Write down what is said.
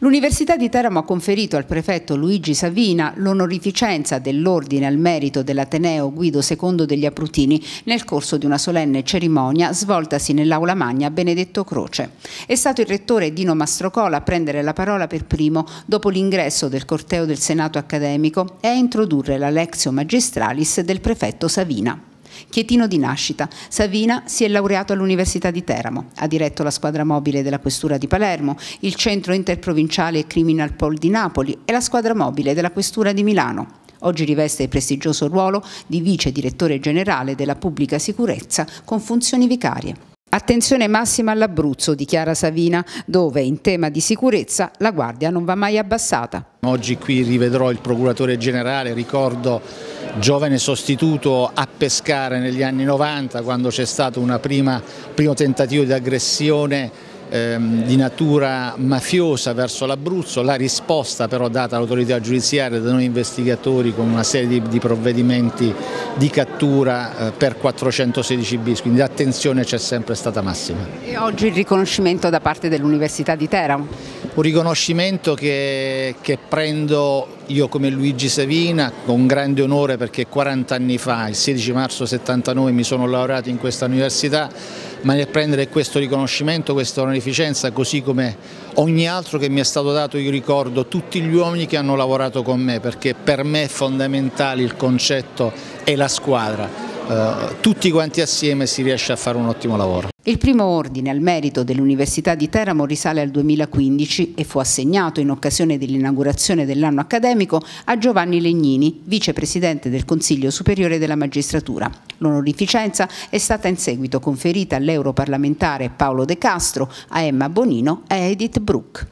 L'Università di Teramo ha conferito al prefetto Luigi Savina l'onorificenza dell'Ordine al merito dell'Ateneo Guido II degli Aprutini nel corso di una solenne cerimonia svoltasi nell'Aula Magna Benedetto Croce. È stato il rettore Dino Mastrocola a prendere la parola per primo dopo l'ingresso del corteo del Senato accademico e a introdurre la Lexio Magistralis del prefetto Savina. Chietino di nascita, Savina si è laureato all'Università di Teramo, ha diretto la squadra mobile della Questura di Palermo, il centro interprovinciale Criminal Pol di Napoli e la squadra mobile della Questura di Milano. Oggi riveste il prestigioso ruolo di vice direttore generale della pubblica sicurezza con funzioni vicarie. Attenzione massima all'Abruzzo, dichiara Savina, dove in tema di sicurezza la guardia non va mai abbassata. Oggi qui rivedrò il procuratore generale, ricordo giovane sostituto a pescare negli anni 90 quando c'è stato un primo tentativo di aggressione ehm, di natura mafiosa verso l'Abruzzo, la risposta però data all'autorità giudiziaria da noi investigatori con una serie di, di provvedimenti di cattura eh, per 416 bis, quindi l'attenzione c'è sempre stata massima. E oggi il riconoscimento da parte dell'Università di Teramo? Un riconoscimento che, che prendo io come Luigi Savina con grande onore perché 40 anni fa, il 16 marzo 79 mi sono laureato in questa università ma nel prendere questo riconoscimento, questa onorificenza, così come ogni altro che mi è stato dato, io ricordo tutti gli uomini che hanno lavorato con me, perché per me è fondamentale il concetto e la squadra. Uh, tutti quanti assieme si riesce a fare un ottimo lavoro. Il primo ordine al merito dell'Università di Teramo risale al 2015 e fu assegnato in occasione dell'inaugurazione dell'anno accademico a Giovanni Legnini, vicepresidente del Consiglio Superiore della Magistratura. L'onorificenza è stata in seguito conferita all'europarlamentare Paolo De Castro, a Emma Bonino e a Edith Brook.